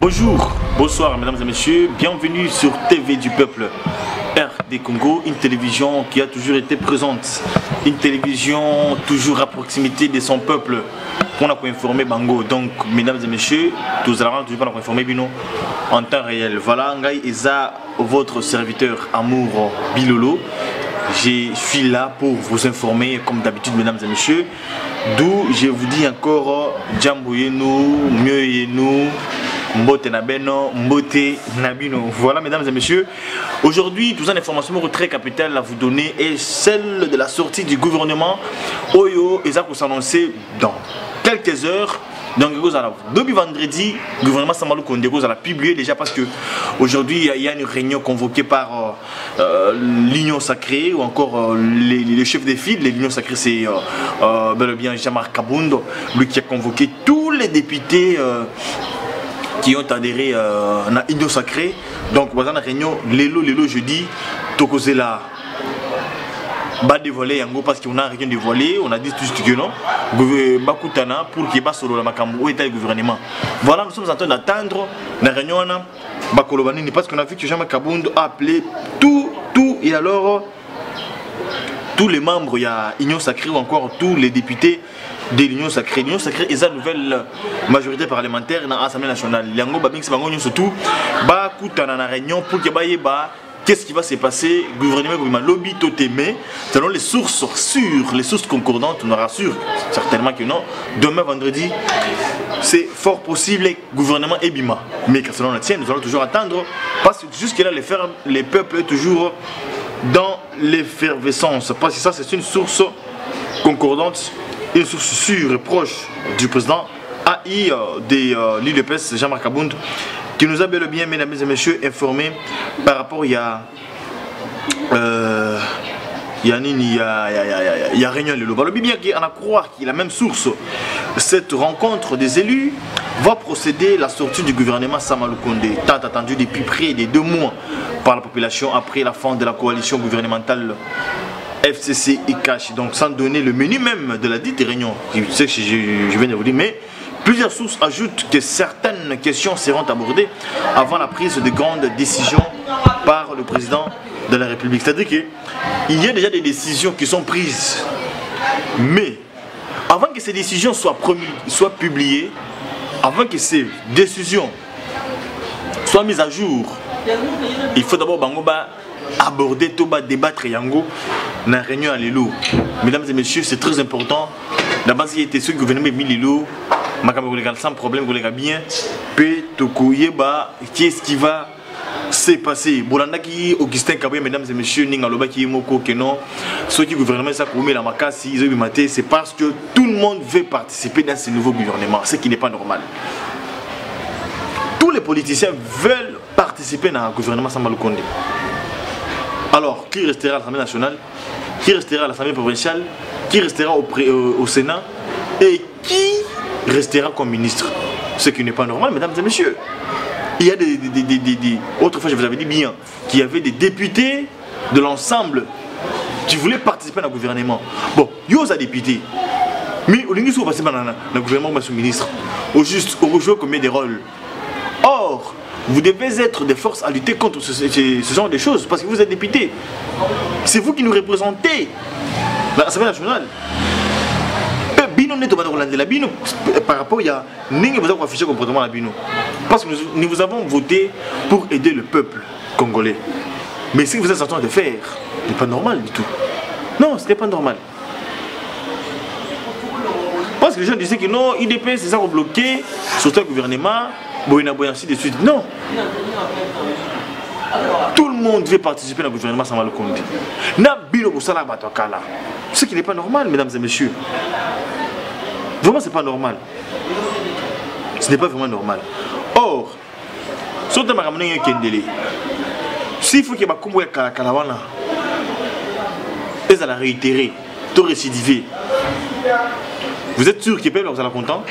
Bonjour, bonsoir mesdames et messieurs, bienvenue sur TV du Peuple. RD Congo, une télévision qui a toujours été présente, une télévision toujours à proximité de son peuple. On a informer Bango. Donc, mesdames et messieurs, tous allons toujours pas informer Bino en temps réel. Voilà, Ngai Eza, votre serviteur Amour Bilolo. Je suis là pour vous informer, comme d'habitude, mesdames et messieurs. D'où je vous dis encore, Djambouyenu, Mieux Mbote Nabeno, Mbote Nabino. Voilà, mesdames et messieurs. Aujourd'hui, toute une information très capitale à vous donner est celle de la sortie du gouvernement Oyo et ça pour s'annoncer dans quelques heures. Donc, depuis vendredi, le gouvernement Samalou Kondé a publié déjà parce que aujourd'hui il y a une réunion convoquée par euh, euh, l'Union Sacrée ou encore euh, les, chefs des files. L'Union Sacrée, c'est euh, bien Jean-Marc Kabundo, lui qui a convoqué tous les députés qui ont adhéré à l'Union Sacrée. Donc, dans la réunion, l'élo, l'élo, jeudi, Tokozela. Bas dévoilé yango parce qu'on a rien dévoilé, on a dit tout ce que non. Bakutana pour qu'il la où le gouvernement? Voilà, nous sommes en train d'attendre la réunion Bakolobanini parce qu'on a vu que Jean-Marc Kabound a appelé tout, tout et alors tous les membres, il y a Sacrée ou encore tous les députés de l'Union Sacrée. L'Union Sacrée est la nouvelle majorité parlementaire dans l'Assemblée nationale. Yango Babing Sibango surtout, ba kutana na réunion pour que ba Qu'est-ce qui va se passer Gouvernement gouvernement? Lobby totémé, selon les sources sûres, les sources concordantes, on nous rassure certainement que non. Demain vendredi, c'est fort possible le gouvernement Ebima. Mais selon la tienne, nous allons toujours attendre parce que jusque-là, les, fermes, les peuples toujours dans l'effervescence. Parce que ça, c'est une source concordante, une source sûre et proche du président AI euh, de euh, l'IDPS, Jean-Marc Abound, qui nous a bel et bien, mesdames et messieurs, informés par rapport il y a. Euh, il y a a, y a, réunion le bien qui en a croire qu'il a la même source. Cette rencontre des élus va procéder la sortie du gouvernement Samalou Kondé, tant attendu depuis près de deux mois par la population après la fin de la coalition gouvernementale FCC et Cash. Donc sans donner le menu même de la dite réunion, je, je viens de vous dire, mais Plusieurs sources ajoutent que certaines questions seront abordées avant la prise de grandes décisions par le président de la République. C'est-à-dire qu'il y a déjà des décisions qui sont prises. Mais avant que ces décisions soient, publiées, avant que ces décisions soient mises à jour, il faut d'abord aborder, tout bas débattre Yango la réunion à Lilo. Mesdames et messieurs, c'est très important. D'abord, il était ce gouvernement mis Lilo makambo sans problème koleka bien. Mpe tokoyeba qu'est-ce qui va se passer? Bolandaki augustin kaboya mesdames et messieurs ndenge alobaki ye moko ke non. Soki gouvernement eza koumela makasi ezobima c'est parce que tout le monde veut participer dans ce nouveau gouvernement ce qui n'est pas normal. Tous les politiciens veulent participer dans le gouvernement Samba Lukonde. Alors qui restera à l'Assemblée nationale? Qui restera à l'Assemblée provinciale? Qui restera au, au, au Sénat? Et qui restera comme ministre. Ce qui n'est pas normal, mesdames et messieurs. Il y a des, des, des, des, Autrefois, je vous avais dit bien qu'il y avait des députés de l'ensemble qui voulaient participer au gouvernement. Bon, il y a des députés. Mais au lieu de passer dans le gouvernement, sous ministre, au juste, au jouer combien de rôles. Or, vous devez être des forces à lutter contre ce, ce, ce genre de choses parce que vous êtes député. C'est vous qui nous représentez l'Assemblée nationale. Parce que nous, nous vous avons voté pour aider le peuple congolais. Mais ce que vous êtes en train de faire n'est pas normal du tout. Non ce n'est pas normal. Parce que les gens disaient que non IDP c'est ça bloqué surtout le gouvernement boyena boy ainsi de suite. Non. Tout le monde veut participer au gouvernement sans mal bato kala ce qui n'est pas normal mesdames et messieurs Vraiment, c'est pas normal. Ce n'est pas vraiment normal. Or, surtout ma ramener un kendele. S'il faut que ma kumbo ya kalawana, ils allaient réitérer, tout récidiver. Vous êtes sûr que le peuple vous content?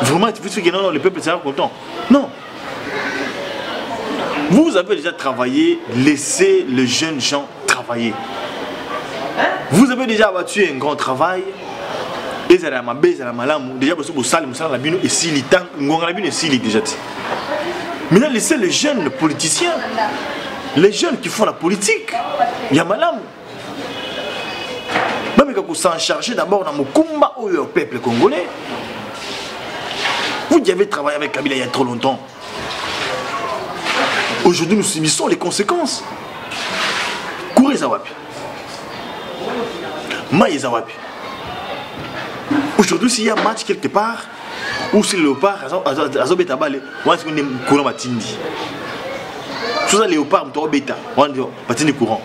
Vraiment, tu veux dire que non, non, le peuple sera content? Non. Vous avez déjà travaillé, laissez les jeunes gens travailler. Vous avez déjà abattu un grand travail. ezala mabe ezala malamu. Déjà boso bosali mosala na bino esili. Ngonga na bino esili déjà laissez les jeunes politiciens les jeunes qui font la politique ya malamu. Bameka kosan charger d'abord na mokumba oyo peuple congolais vous avez travaillé avec kabila il y a trop longtemps aujourd'hui nous subissons les conséquences. Cour eza wapi mai aujourd'hui s'il y a match quelque part ou si léopard azobeta bale siko nde courant batindi soza léopard moto akobeta wana nde batindi courant.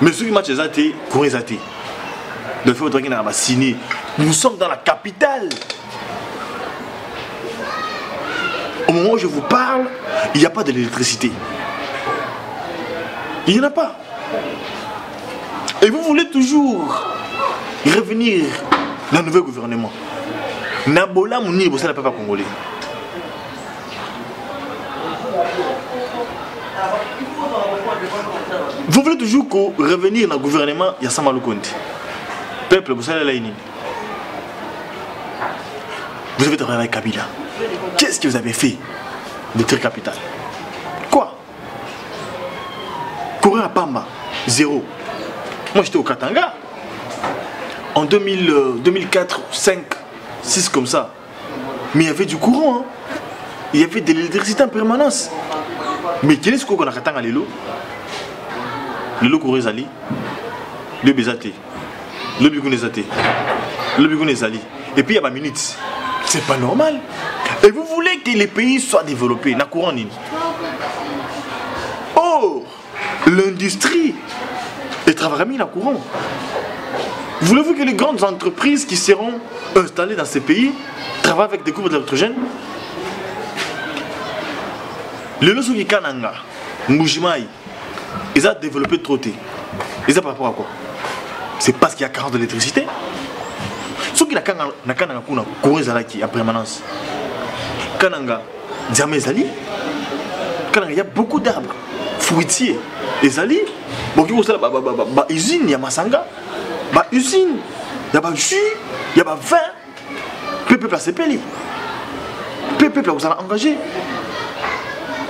Mais soki match eza te courant te donc faut tokendaka basigne nous sommes dans la capitale. Au moment où je vous parle il n'y a pas de l'électricité il n'y en a pas et vous voulez toujours revenir dans le nouveau gouvernement. Nabola monini bosala papa congolais. Vous voulez toujours revenir dans le gouvernement samalu konte peuple bosalela ye nini. Vous avez travaillé avec kabila. Qu'est-ce que vous avez fait de très capital? Quoi? Courir à pamba zéro moi j'étais au katanga en 2000, euh, 2004, 5, 6 comme ça. Mais il y avait du courant. Hein. Il y avait de l'électricité en permanence. Mais quel est ce qu'on a à l'élo L'élo courait ali. Le bezate. Le bigounezate. Le bigounezali. Et puis il y a ma minute. C'est pas normal. Et vous voulez que les pays soient développés? Na courant nini. L'industrie est travaillée dans courant. Voulez-vous que les grandes entreprises qui seront installées dans ces pays travaillent avec des groupes d'électrogène Le Losuki Kananga, Mujimai, ils ont développé trop tôt. Ils ont par rapport à quoi? C'est parce qu'il y a carence d'électricité Ce qui a Kananga kuna courant en permanence? Kananga, Diamé Zali, Kananga, il y a beaucoup d'arbres fruitiers. Et Zali, bon, il y a une usine, il y a Masanga. ba usine ya bajus ya bavin mpe peuple asepeli. Mpe peuple akozala engagé.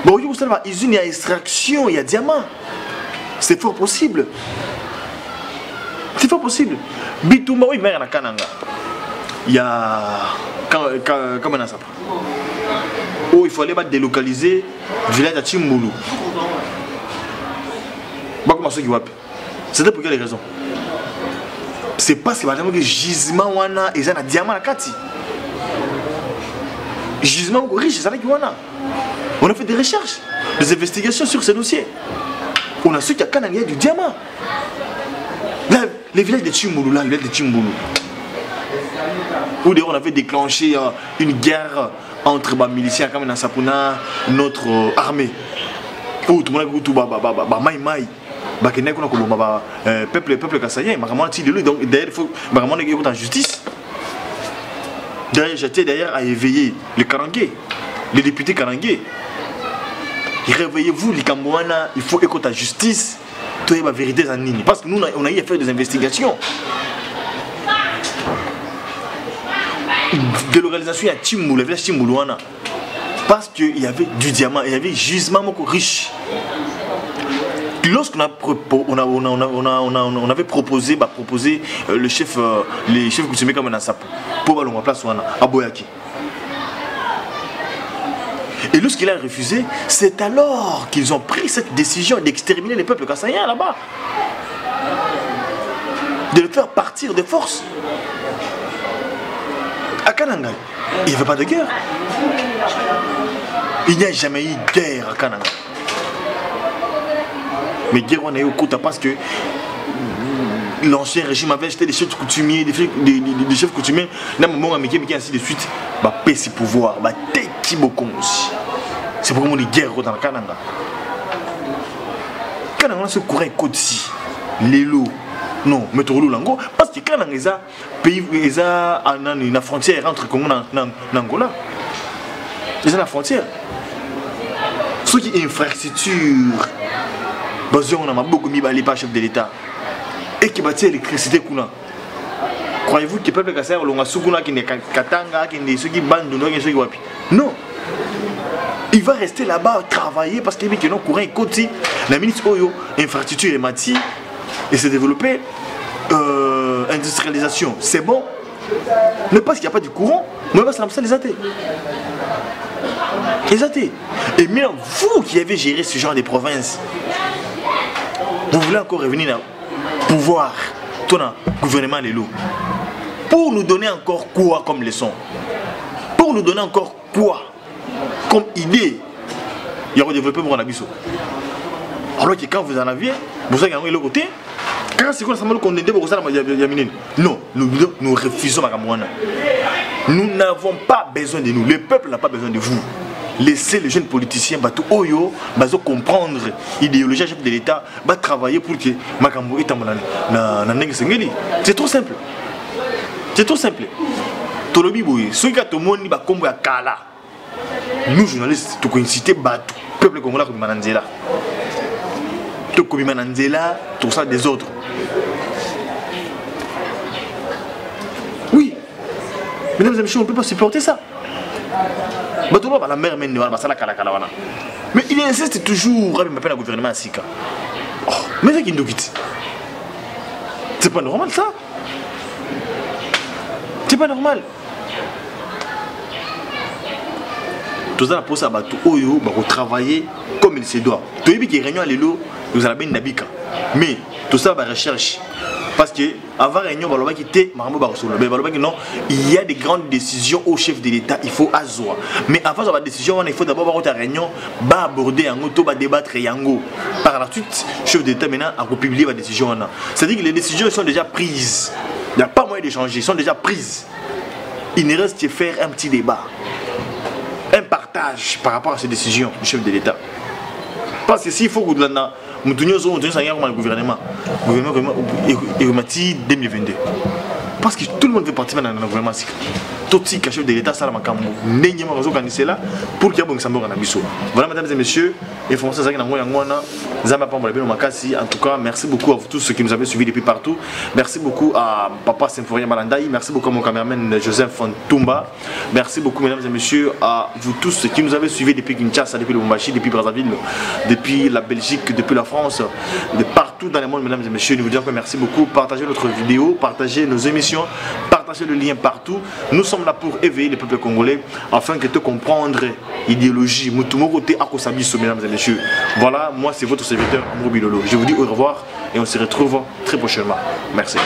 Bakoki kosala bausine ya extraction ya diamant. C'est fort possible. C'est fort possible. Bitumba oyo mare na kananga ya kama na sapa oyo il fallait badélocaliser village ya chimbulu bakoma soki wapi c'était pour quelle raison? C'est parce que bazamaki gisement wana eza na diamant na kati. Gisement moko riche ezalaki wana. On a fait des recherches des investigations sur ce dossier on a su qu'il y a kananga du diamant. Les villages de Chimbulu là le village de où d'ailleurs on avait déclenché euh, une guerre entre bah, miliciens comme notre euh, armée. Tout le monde bah, bah, bah, bah, maï bakendaki kuna koboma peuple peuple kasayen makambo wana ti lelo d'ailleurs faut makambo wana ekota justice. Derrière j'étais d'ailleurs à éveiller le karangué le député karangué réveillez-vous likambo wana il faut ekota justice. Toyeba vérité eza nini? Parce que nous on a eu à faire des investigations. Délocalisation ya timbulu village timbulu wana parce qu'il y avait du diamant il y avait gisement moko riche lorsqu'on on avait proposé, bah, proposé euh, le chef, euh, les chefs coutumiers comme un sapo pour aller place à Boyaki. Et lorsqu'il a refusé, c'est alors qu'ils ont pris cette décision d'exterminer les peuples kassaïens là-bas. De le faire partir de force. À Kananga, il n'y avait pas de guerre. Il n'y a jamais eu guerre à Kananga. Mais guerre on a eu au Kouta parce que l'ancien régime avait acheté des chefs coutumiers, des, des, des, des chefs coutumiers, dans le moment où ainsi de suite, bah paix ses pouvoirs, bah teki bokonzi. C'est pourquoi on dit guerre dans le Kananga. Kananga se courait côte si, l'élo. Non, tout lango parce que Kananga est un pays, est une frontière entre Congo et Angola. C'est la frontière. soki infrastructure bazongo na maboko mibale pa chef de l'état. Eke batia électricité kuna croyez-vous que peuple kasai kolonga su kuna akende katanga akende soki bandundu akende soki wapi non. Il va rester là-bas travailler parce qu'il y a un courant ekoti na ministre oyo infrastructure emati et se développer euh, industrialisation. C'est bon. Mais parce qu'il n'y a pas de courant moi parce que ça les a les a et maintenant vous qui avez géré ce genre de provinces vous voulez encore revenir au pouvoir ton gouvernement les lots pour nous donner encore quoi comme leçon? Pour nous donner encore quoi comme idée? Il y a développé mon abisso alors que quand vous en aviez vous avez gagné le côté. Quand c'est quoi ça m'a condamné pour ça non nous, nous refusons nous n'avons pas besoin de nous. Le peuple n'a pas besoin de vous laissez les jeunes politiciens bato oyo bazo comprendre. Idéologie chef de l'état ba travailler pour que makambo etambola na na c'est trop simple. C'est trop simple. Tolobi boye soki ka tomoni bakombo ya kala. Nous journalistes tokoincite bato peuple congolais kobima na nzela tokobima na nzela tosala des ordres oui. Mesdames et messieurs on ne peut pas supporter ça bato oyo bala mare mene wana basala kalakala wana. Mais il insiste toujours abima mpe na gouvernement ya sika. Mais ezaki ndoki ti c'est pas normal ça? C'est pas normal. Toza na mposa ya bato oyo bakotravaille comme il se doit. Toyebi ke réunion ya lelo tozala beni na bika mais tosala barecherche parce que avant réunion non il y a des grandes décisions au chef de l'état il faut azwa mais avant azwa badécision wana il faut d'abord bakota réunion baaborder yango to badébattre yango. Par la suite chef de l'état maintenant akopublier badécision wana c'est à dire que les décisions sont déjà prises. Il n'y a pas moyen de changer sont déjà prises. Il ne reste que faire un petit débat un partage par rapport à ces décisions du chef de l'état. Parce que s'il faut que mutu nyonso oyo tozosangaka koma na gouvernement gouvernement ekoma ti 2022 parce que tout le monde veut participer na gouvernement sika totika chef de l'état asala makambo ndenge moko azokanisela pour ke abongisa mboka na biso. Voilà mesdames et messieurs information ezalaki nango yango wana nzambe en tout cas merci beaucoup à vous tous ceux qui nous avez suivis depuis partout. Merci beaucoup à papa symphorien malandai merci beaucoup à mon caméraman joseph Fontumba. Merci beaucoup mesdames et messieurs à vous tous ceux qui nous avez suivis depuis Kinshasa depuis le Lubumbashi depuis Brazzaville depuis la Belgique depuis la France de partout dans le monde mesdames et messieurs. Nous vous disons merci beaucoup. Partagez notre vidéo partagez nos émissions partagez le lien partout. Nous sommes là pour éveiller le peuple congolais afin que te comprendre. Idéologie mutumoko te akosabiso mesdames et messieurs. Voilà moi c'est votre serviteur Amour Bilolo. Je vous dis au revoir et on se retrouve très prochainement. Merci